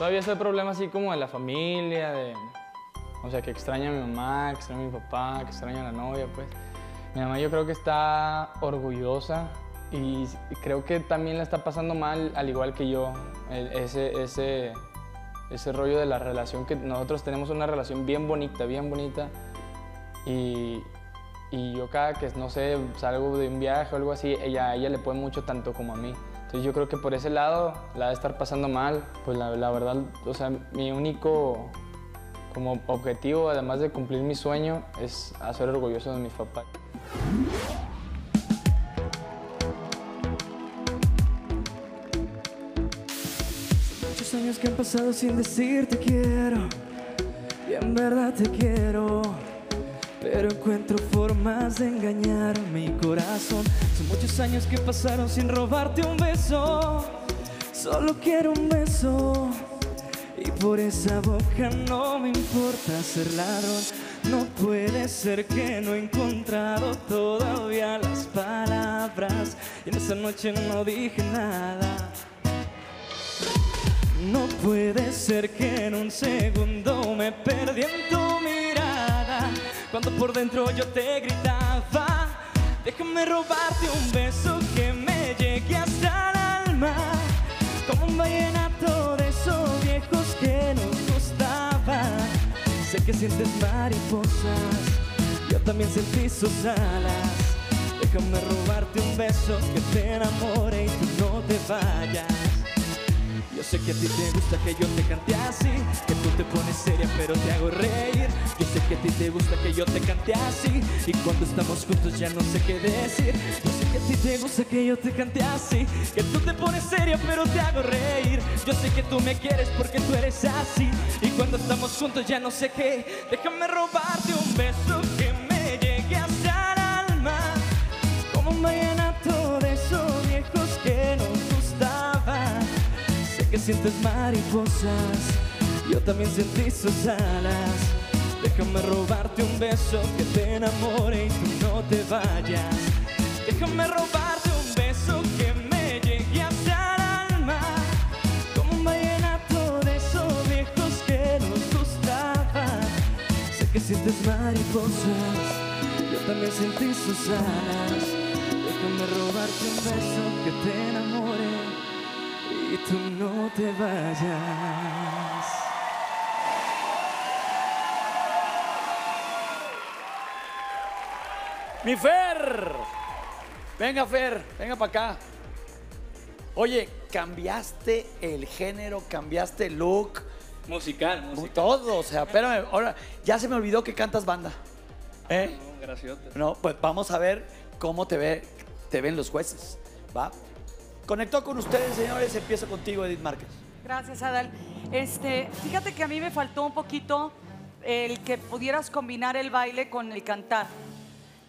Todavía está el problema así como de la familia, de, o sea, que extraña a mi mamá, que extraña a mi papá, que extraña a la novia, pues. Mi mamá yo creo que está orgullosa y creo que también la está pasando mal, al igual que yo, ese, ese, ese rollo de la relación que nosotros tenemos una relación bien bonita, bien bonita. Y, y yo cada que, no sé, salgo de un viaje o algo así, ella, ella le puede mucho tanto como a mí. Entonces yo creo que por ese lado la de estar pasando mal, pues la, la verdad, o sea, mi único como objetivo, además de cumplir mi sueño, es hacer orgulloso de mis papás. Muchos años que han pasado sin decirte quiero Y en verdad te quiero Pero encuentro formas de engañar mi corazón muchos años que pasaron sin robarte un beso. Solo quiero un beso. Y por esa boca no me importa ser ladrón. No puede ser que no he encontrado todavía las palabras. Y en esa noche no dije nada. No puede ser que en un segundo me perdí en tu mirada. Cuando por dentro yo te gritaba Déjame robarte un beso que me llegue hasta el alma. Como un vallenato de esos viejos que nos gustaban Sé que sientes mariposas Yo también sentí sus alas. Déjame robarte un beso que te enamore y tú no te vayas yo sé que a ti te gusta que yo te cante así, que tú te pones seria pero te hago reír. Yo sé que a ti te gusta que yo te cante así, y cuando estamos juntos ya no sé qué decir. Yo sé que a ti te gusta que yo te cante así, que tú te pones seria pero te hago reír. Yo sé que tú me quieres porque tú eres así, y cuando estamos juntos ya no sé qué. Déjame robarte un beso que me llegue hasta sientes mariposas, yo también sentí sus alas. Déjame robarte un beso que te enamore y tú no te vayas. Déjame robarte un beso que me llegue hasta el alma. Como un vallenato de esos viejos que nos gustaban. Sé que sientes mariposas, yo también sentí sus alas. Déjame robarte un beso que te enamore tú no te vayas. Mi Fer. Venga, Fer, venga para acá. Oye, cambiaste el género, cambiaste el look, Musical, musical. todo. O sea, espérame, ahora ya se me olvidó que cantas banda. ¿Eh? No, graciote. No, pues vamos a ver cómo te, ve, te ven los jueces. ¿Va? Conectó con ustedes, señores. Empiezo contigo, Edith Márquez. Gracias, Adal. Este, fíjate que a mí me faltó un poquito el que pudieras combinar el baile con el cantar.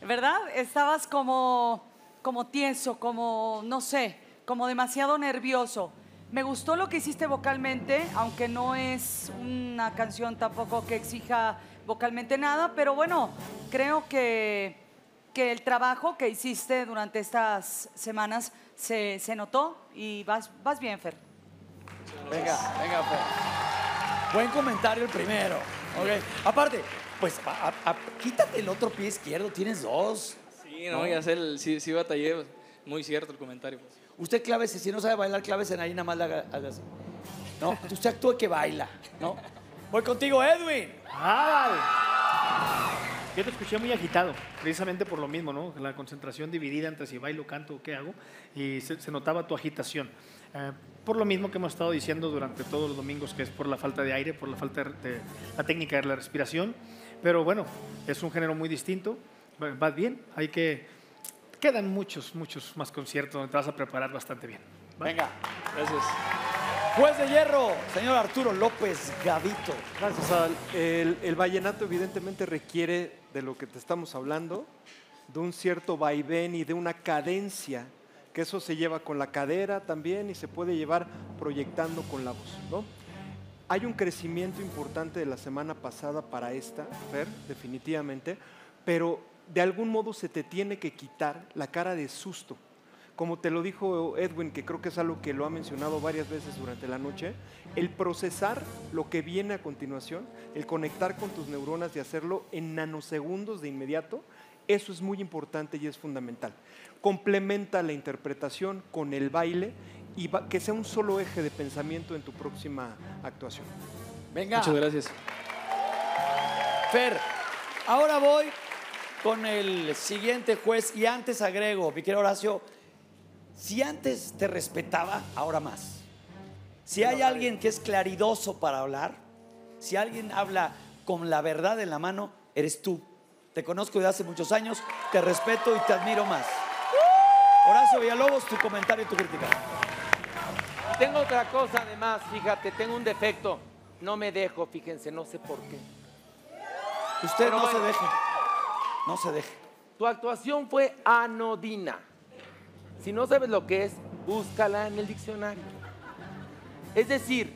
¿Verdad? Estabas como, como tieso, como, no sé, como demasiado nervioso. Me gustó lo que hiciste vocalmente, aunque no es una canción tampoco que exija vocalmente nada, pero bueno, creo que, que el trabajo que hiciste durante estas semanas se, se notó y vas, vas bien, Fer. Venga, venga, Fer. Buen comentario el primero. Ok. Aparte, pues a- a- quítate el otro pie izquierdo, tienes dos. Sí, no, ya sé, el- sí, sí batallé. pues, Muy cierto el comentario. pues. Usted clávese, si no sabe bailar, clávese en ahí, nada más le haga, haga así. No, usted actúa que baila, ¿no? Voy contigo, Edwin. Yo te escuché muy agitado, precisamente por lo mismo, ¿no? La concentración dividida entre si bailo, canto o qué hago, y se, se notaba tu agitación. Eh, por lo mismo que hemos estado diciendo durante todos los domingos, que es por la falta de aire, por la falta de, de la técnica de la respiración. Pero bueno, es un género muy distinto, va- vas bien, hay que... Quedan muchos, muchos más conciertos donde te vas a preparar bastante bien. ¿va? Venga. Gracias. Juez de hierro, señor Arturo López Gavito. Gracias, Adal. El, el vallenato evidentemente requiere de lo que te estamos hablando, de un cierto vaivén y de una cadencia, que eso se lleva con la cadera también y se puede llevar proyectando con la voz, ¿no? Hay un crecimiento importante de la semana pasada para esta, Fer, definitivamente, pero de algún modo se te tiene que quitar la cara de susto. Como te lo dijo Edwin, que creo que es algo que lo ha mencionado varias veces durante la noche, el procesar lo que viene a continuación, el conectar con tus neuronas y hacerlo en nanosegundos de inmediato, eso es muy importante y es fundamental. Complementa la interpretación con el baile y va- que sea un solo eje de pensamiento en tu próxima actuación. Venga. Muchas gracias. Fer, ahora voy con el siguiente juez y antes agrego, mi querido Horacio, si antes te respetaba, ahora más. Si hay alguien que es claridoso para hablar, si alguien habla con la verdad en la mano, eres tú. Te conozco de hace muchos años, te respeto y te admiro más. Horacio Villalobos, tu comentario y tu crítica. Tengo otra cosa además, fíjate, tengo un defecto. No me dejo, fíjense, no sé por qué. Usted Pero no se deje, no se deje. Tu actuación fue anodina. Si no sabes lo que es, búscala en el diccionario. Es decir,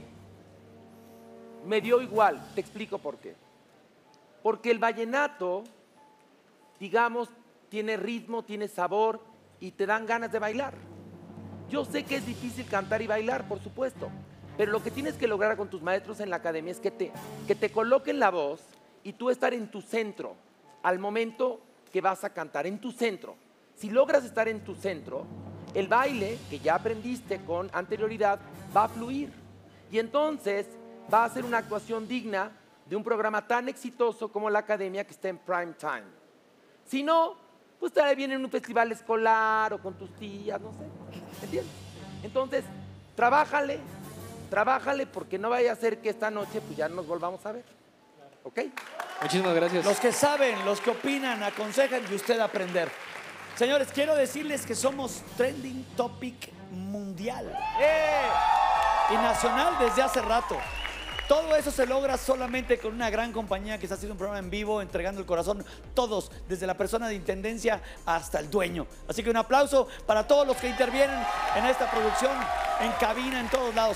me dio igual, te explico por qué. Porque el vallenato, digamos, tiene ritmo, tiene sabor y te dan ganas de bailar. Yo sé que es difícil cantar y bailar, por supuesto, pero lo que tienes que lograr con tus maestros en la academia es que te, que te coloquen la voz y tú estar en tu centro al momento que vas a cantar, en tu centro. Si logras estar en tu centro, el baile que ya aprendiste con anterioridad va a fluir. Y entonces va a ser una actuación digna de un programa tan exitoso como la academia que está en prime time. Si no, pues te viene en un festival escolar o con tus tías, no sé. ¿Entiendes? Entonces, trabájale, trabájale porque no vaya a ser que esta noche pues ya nos volvamos a ver. ¿Ok? Muchísimas gracias. Los que saben, los que opinan, aconsejan y usted aprender. Señores, quiero decirles que somos trending topic mundial ¡Eh! y nacional desde hace rato. Todo eso se logra solamente con una gran compañía que está haciendo un programa en vivo, entregando el corazón, todos, desde la persona de intendencia hasta el dueño. Así que un aplauso para todos los que intervienen en esta producción, en cabina, en todos lados.